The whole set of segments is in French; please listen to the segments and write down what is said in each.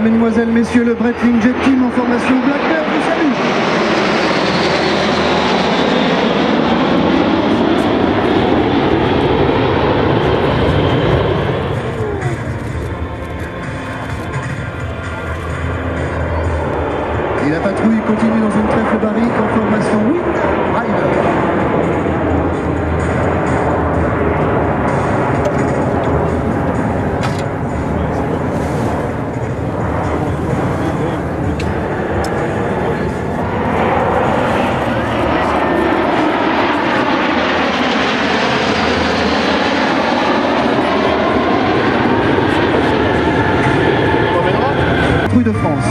mesdemoiselles, messieurs, le Breitling Jet Team en formation Black de France.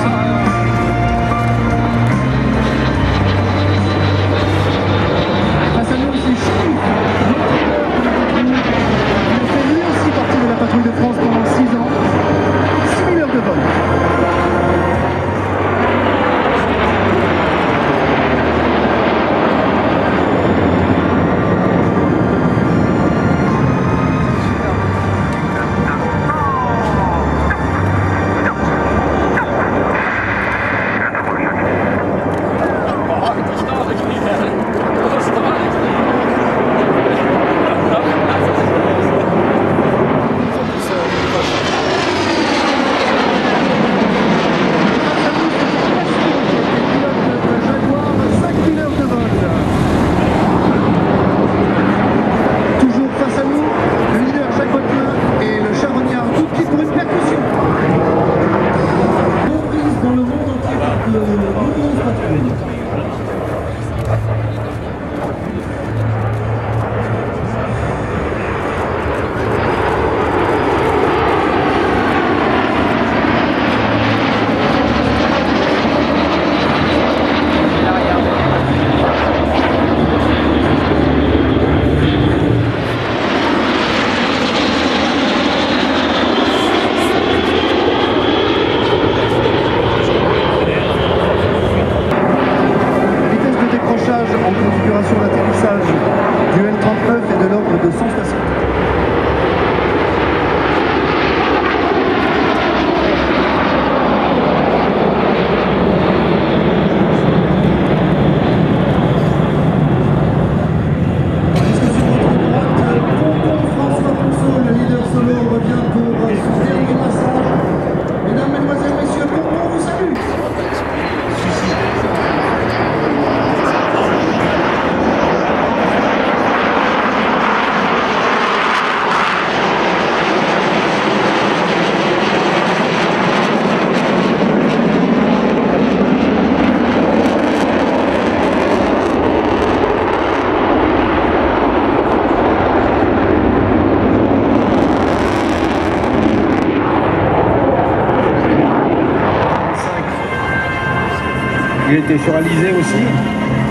sur Alizé aussi.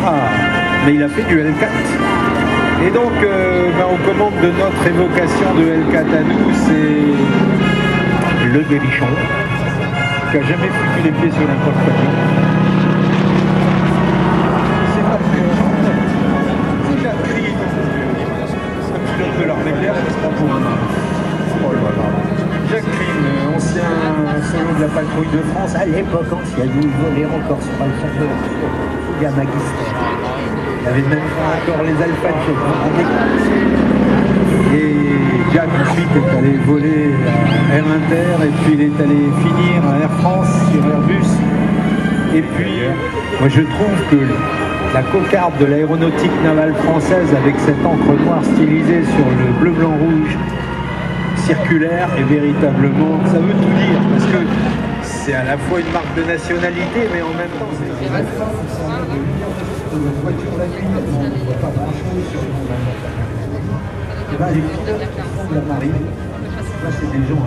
Ah, mais il a fait du L4. Et donc, euh, bah, aux commandes de notre évocation de L4 à nous, c'est le Berrichon, qui n'a jamais foutu les pieds sur n'importe quoi. Jacqueline, ancien solo de la patrouille de France, à l'époque ancienne, où il volait encore sur le château Yamaguster. Il avait même fait encore les alphas de Et Jack ensuite est allé voler à Air Inter, et puis il est allé finir à Air France sur Airbus. Et puis, moi je trouve que la cocarde de l'aéronautique navale française avec cette encre noire stylisée sur le bleu-blanc-rouge circulaire est véritablement, ça veut tout dire parce que c'est à la fois une marque de nationalité mais en même temps c'est voiture la on voit pas grand chose sur Et les de la marine, là c'est des gens.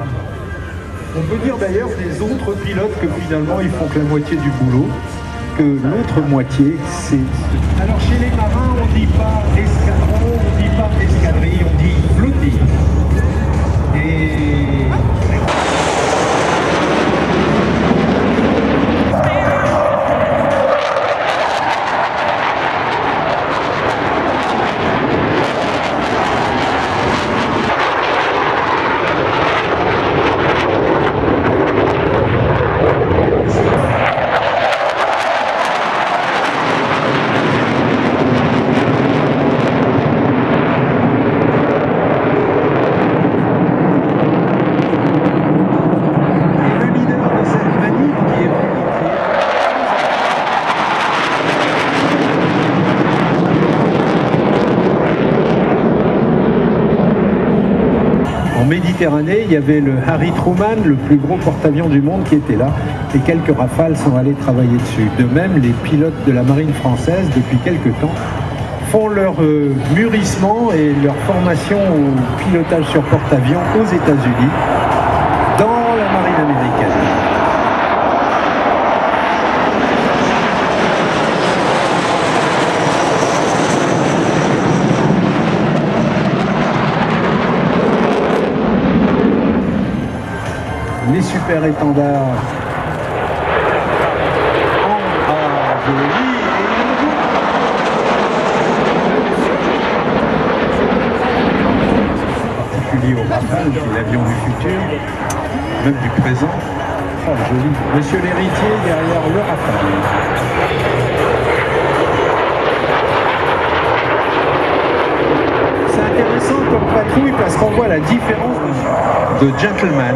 On peut dire d'ailleurs des autres pilotes que finalement ils font que la moitié du boulot que l'autre moitié, c'est... Alors chez les marins, on dit pas escadron, on dit pas escadrille, on dit the Il y avait le Harry Truman, le plus gros porte-avions du monde, qui était là. Et quelques rafales sont allés travailler dessus. De même, les pilotes de la marine française, depuis quelques temps, font leur euh, mûrissement et leur formation au pilotage sur porte-avions aux États-Unis, dans la marine américaine. les super étendards en particulier au Rafale, l'avion du futur, même du présent. Oh. Monsieur l'héritier derrière le Rafale. C'est intéressant comme patrouille parce qu'on voit la différence de gentleman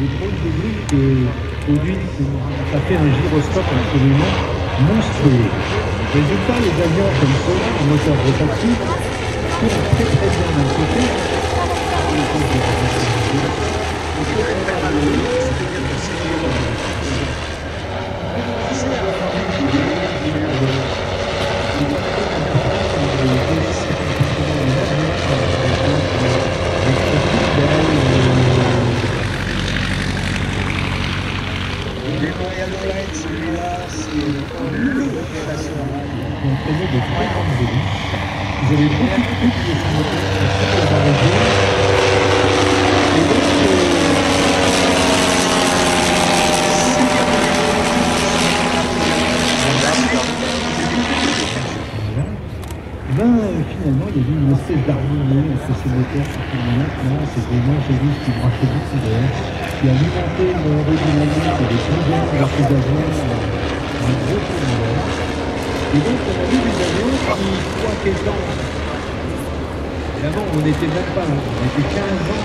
Les drones de Brut produisent, ça fait un gyroscope absolument monstrueux. Résultat, les avions comme cela, en moteur rotatif, tournent très très bien d'un côté. entraîné de très grandes volumes. Vous avez beaucoup de coups de ce moteur sur la région. Et donc, euh, ben, finalement, il y a eu une espèce d'harmonie entre ces moteurs qui maintenant. C'est des angélistes qui branchaient beaucoup d'air, qui alimentaient originellement des dizaines d'artisans, un gros tourneur. Et donc on a vu des avions qui, trois, quinze ans. Avant, on n'était même pas là. On était 15 ans.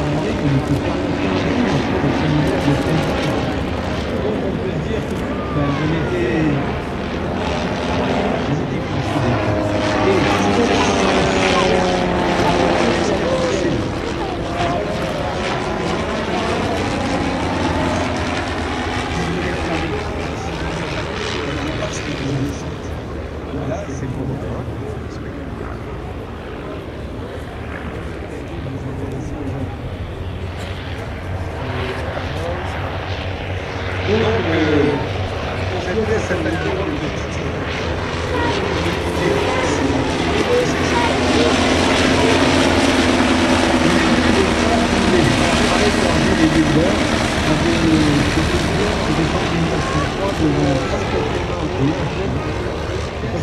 On était pas 15 ans le de 13 ans. Donc on peut dire que ben. On était considérés. Là,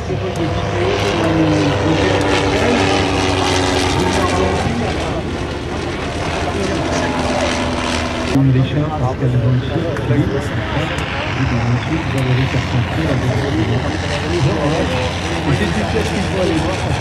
c'est pour Richard, Pascal Bonchi, Philippe, et puis ensuite Valérie Carpentier avec Et c'est une pièce qu'il faut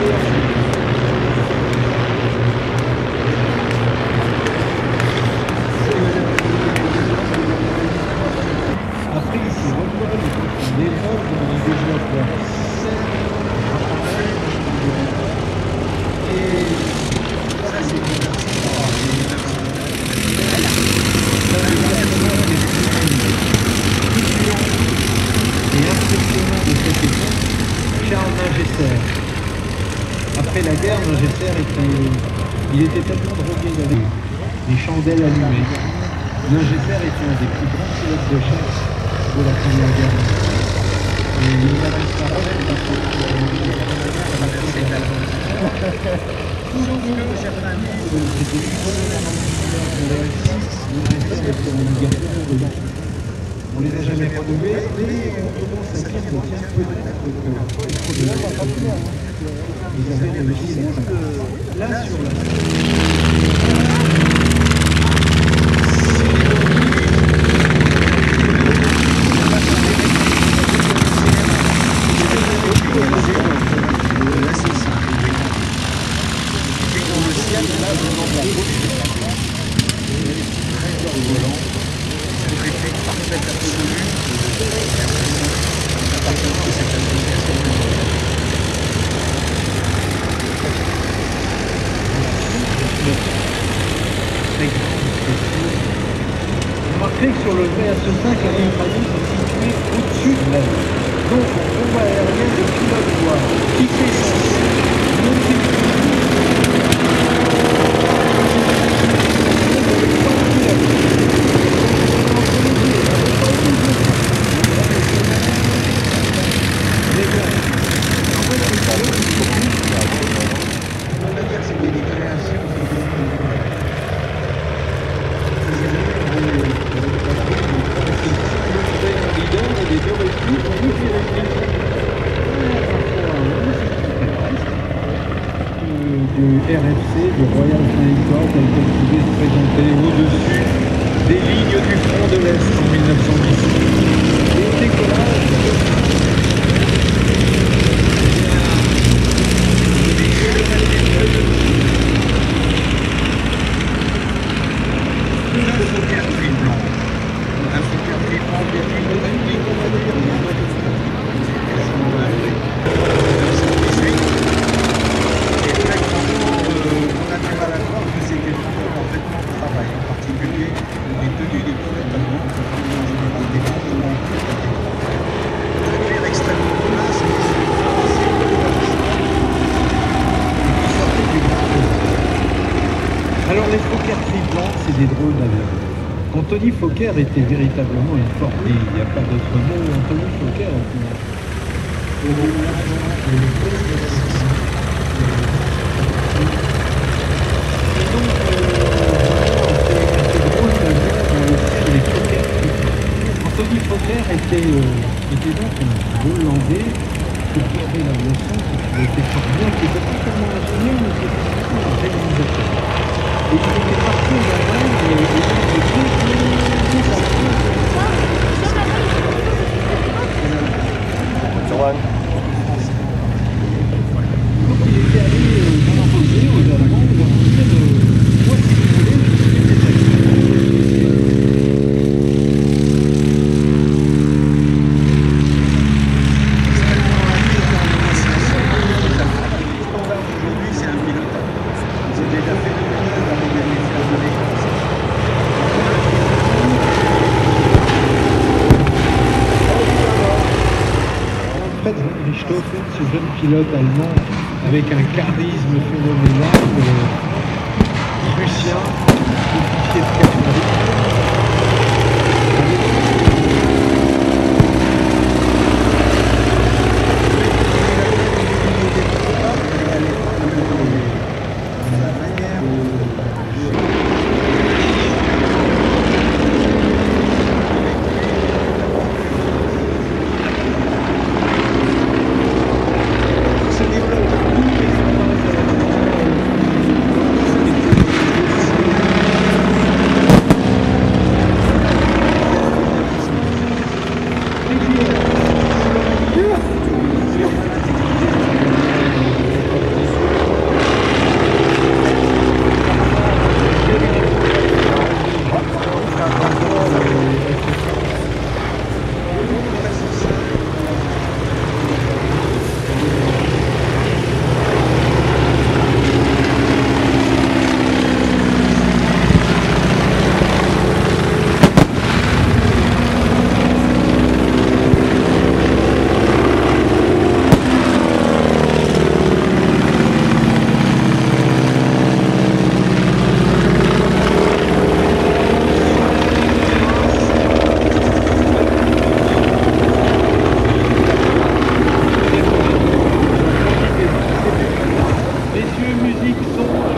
何? Ningesser était un des plus grands pilotes de chasse de la Première Guerre mondiale. Et il sa retraite parce que on les a jamais renouvelés, mais on commence à dire que tiens, peut-être que ils réussi là sur Remarquez que sur le VS5, la ligne pratique est située au-dessus de l'air. Donc, on combat aérien de pilote voie qui fait son monter On va RFC de Royal Flying Corps, tel que vous pouvez se présenter au-dessus des lignes du front de l'Est en 1910. Triplans, c'est des drôles d'avions. Anthony Fokker était véritablement une fortune. Il n'y a pas d'autre mot. Anthony des Fokker triplans. Anthony Fokker était, euh, était donc un Hollandais qui avait la leçon, qui était fort bien, qui était pas seulement ingénieur, mais qui était surtout un réalisateur. Thank you. Pilote allemand avec un charisme die dieke zon.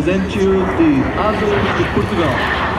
Venture de Azul de Portugal.